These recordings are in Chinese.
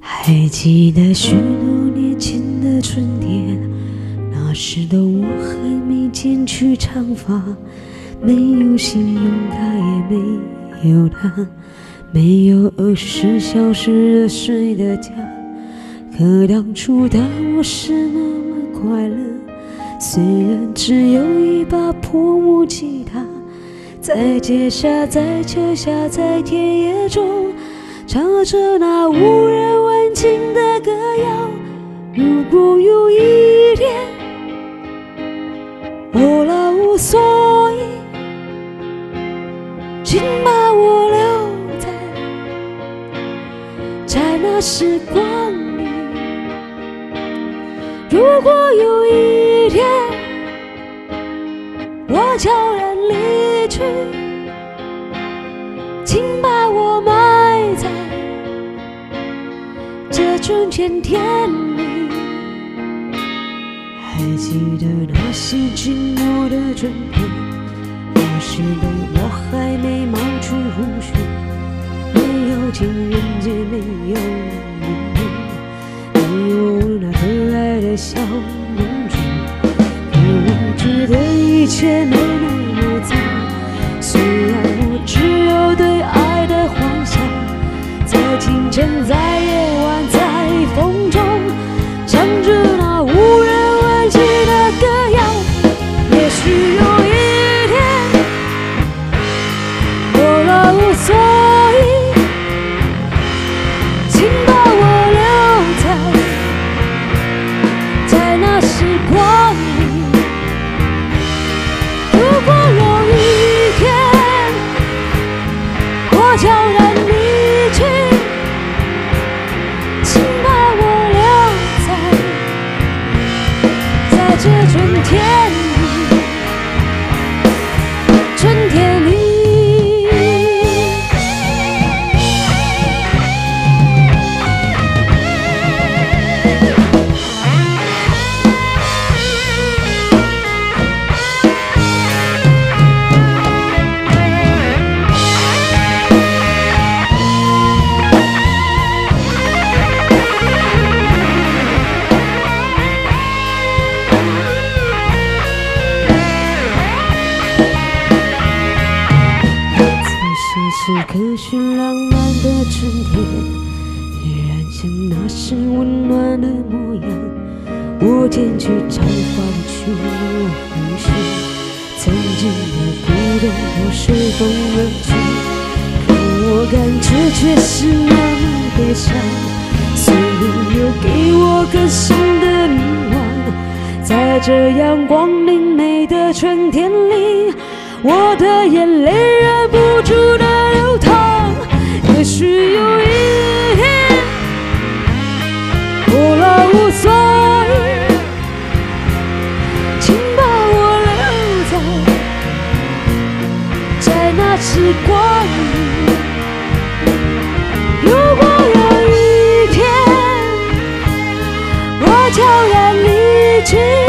还记得许多年前的春天，那时的我还没剪去长发，没有信用卡也没有他，没有二十小时热水的家。可当初的我是那么快乐，虽然只有一把破木吉他，在街下，在桥下，在田野中。唱着那无人问津的歌谣。如果有一天我老无所依，请把我留在在那时光里。如果有一天我悄然离去，瞬间甜蜜，还记得那些寂寞的春天，那时的我还没冒出胡须，没有情人节，没有明月，没有那可爱的小公主，可我觉得一切没那此时此刻是浪漫的春天，依然像那时温暖的模样。我剪去长发去了胡须，曾经的孤独都随风而去，可我感觉却是那么悲伤。岁月又给我更深的迷惘，在这阳光明媚的春天里。我的眼泪忍不住的流淌也许有一天我老无所依请把我留在在那时光里如果有一天我悄然离去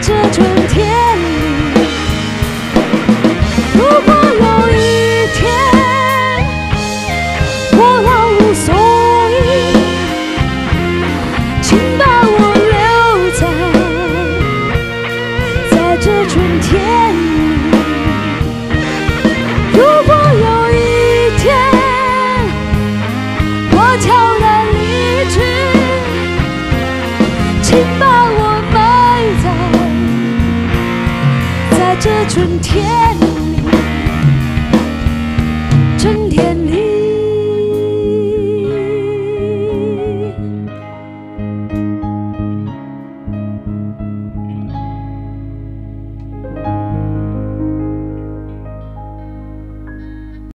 这春天里如果有一天我老无所依请把我留在在这春天里如果有一天我悄然离去请把天。